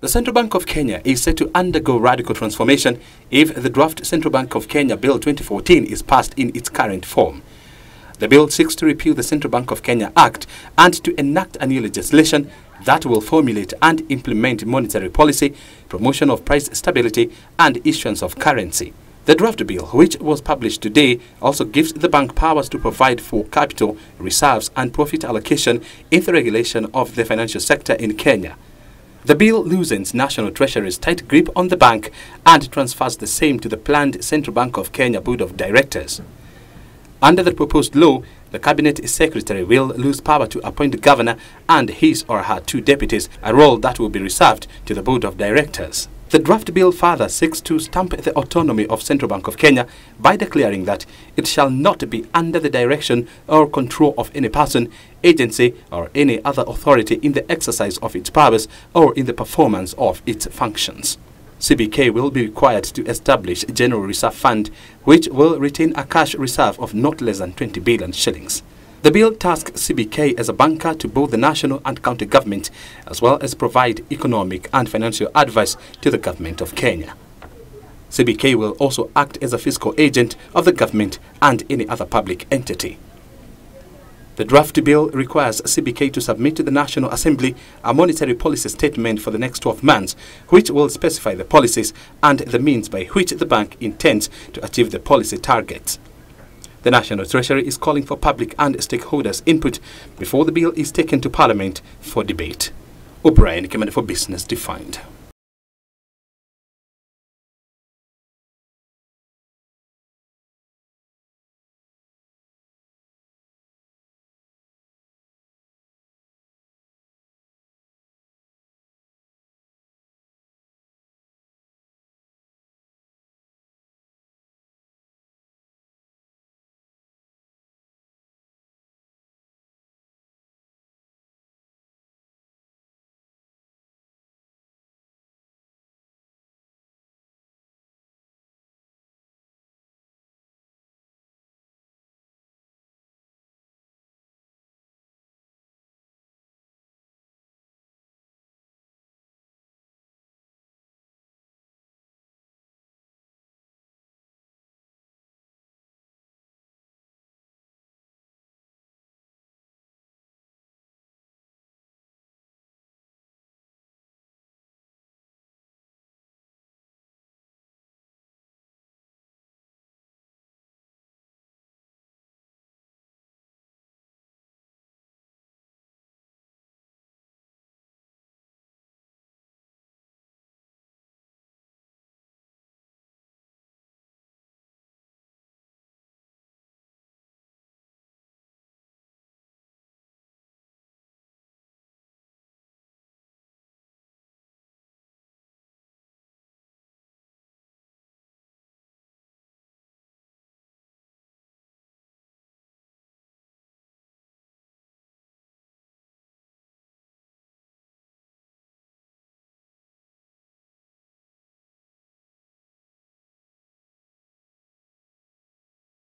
The Central Bank of Kenya is set to undergo radical transformation if the draft Central Bank of Kenya Bill 2014 is passed in its current form. The bill seeks to repeal the Central Bank of Kenya Act and to enact a new legislation that will formulate and implement monetary policy, promotion of price stability, and issuance of currency. The draft bill, which was published today, also gives the bank powers to provide for capital, reserves, and profit allocation in the regulation of the financial sector in Kenya. The bill loosens National Treasury's tight grip on the bank and transfers the same to the planned Central Bank of Kenya Board of Directors. Under the proposed law, the Cabinet Secretary will lose power to appoint the governor and his or her two deputies, a role that will be reserved to the Board of Directors. The draft bill further seeks to stamp the autonomy of Central Bank of Kenya by declaring that it shall not be under the direction or control of any person, agency or any other authority in the exercise of its powers or in the performance of its functions. CBK will be required to establish a General Reserve Fund which will retain a cash reserve of not less than 20 billion shillings. The bill tasks CBK as a banker to both the national and county government, as well as provide economic and financial advice to the government of Kenya. CBK will also act as a fiscal agent of the government and any other public entity. The draft bill requires CBK to submit to the National Assembly a monetary policy statement for the next 12 months, which will specify the policies and the means by which the bank intends to achieve the policy targets. The National Treasury is calling for public and stakeholders' input before the bill is taken to Parliament for debate. O'Brien, Kimani for Business Defined.